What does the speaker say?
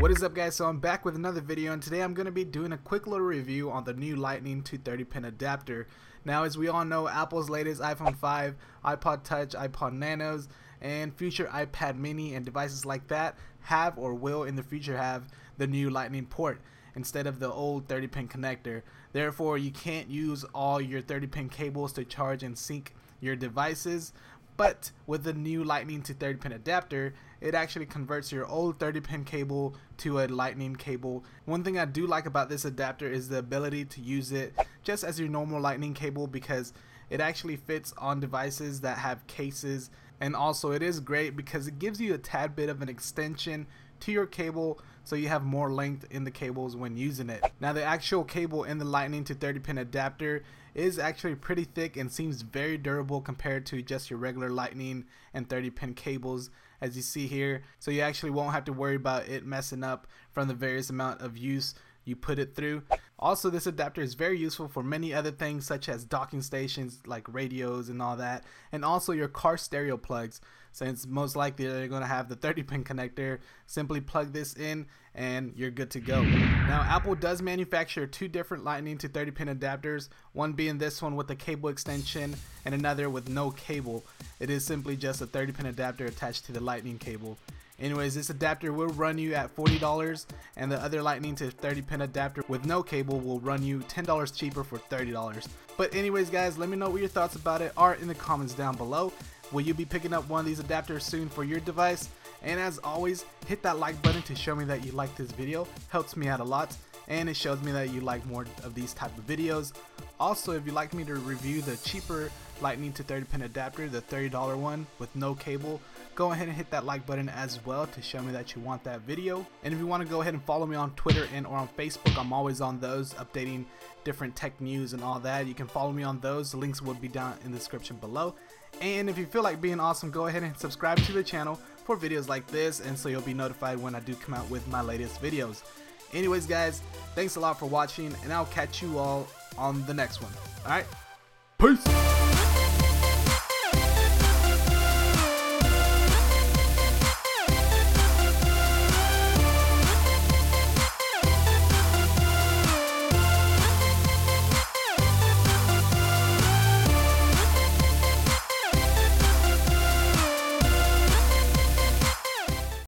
What is up guys, so I'm back with another video and today I'm going to be doing a quick little review on the new Lightning to 30 pin adapter. Now as we all know, Apple's latest iPhone 5, iPod Touch, iPod Nanos, and future iPad mini and devices like that have or will in the future have the new Lightning port instead of the old 30 pin connector. Therefore you can't use all your 30 pin cables to charge and sync your devices but with the new lightning to 30 pin adapter it actually converts your old 30 pin cable to a lightning cable. One thing I do like about this adapter is the ability to use it just as your normal lightning cable because it actually fits on devices that have cases. And also it is great because it gives you a tad bit of an extension to your cable so you have more length in the cables when using it. Now the actual cable in the lightning to 30 pin adapter is actually pretty thick and seems very durable compared to just your regular lightning and 30 pin cables as you see here so you actually won't have to worry about it messing up from the various amount of use you put it through. Also, this adapter is very useful for many other things such as docking stations like radios and all that, and also your car stereo plugs. Since most likely they're going to have the 30 pin connector, simply plug this in and you're good to go. Now, Apple does manufacture two different Lightning to 30 pin adapters, one being this one with a cable extension and another with no cable. It is simply just a 30 pin adapter attached to the Lightning cable. Anyways, this adapter will run you at $40 and the other lightning to 30 pin adapter with no cable will run you $10 cheaper for $30. But anyways guys, let me know what your thoughts about it are in the comments down below. Will you be picking up one of these adapters soon for your device? And as always, hit that like button to show me that you like this video. Helps me out a lot and it shows me that you like more of these type of videos. Also, if you'd like me to review the cheaper lightning to 30 pin adapter, the $30 one with no cable, go ahead and hit that like button as well to show me that you want that video. And if you want to go ahead and follow me on Twitter and or on Facebook, I'm always on those updating different tech news and all that. You can follow me on those. The links will be down in the description below. And if you feel like being awesome, go ahead and subscribe to the channel for videos like this and so you'll be notified when I do come out with my latest videos. Anyways guys, thanks a lot for watching and I'll catch you all on the next one. Alright? Peace!